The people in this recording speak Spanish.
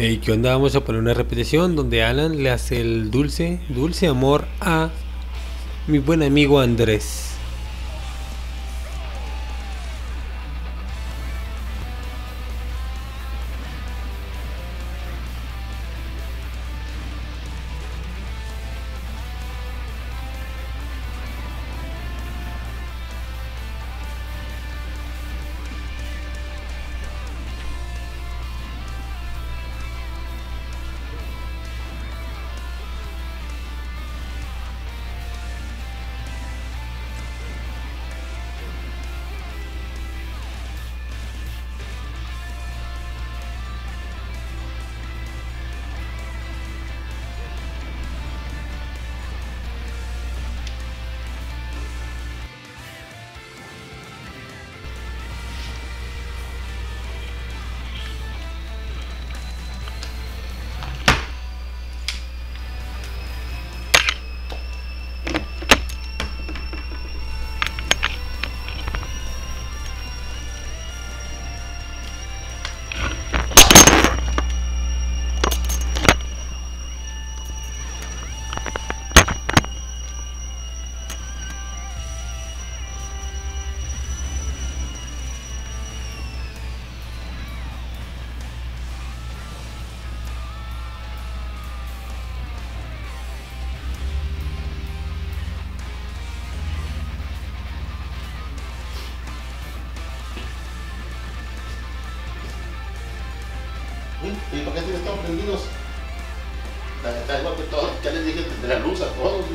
Hey, ¿qué onda? Vamos a poner una repetición donde Alan le hace el dulce, dulce amor a mi buen amigo Andrés. ¿Y por qué tienes todos prendidos? Está, igual que todos, ya les dije de la luz a todos,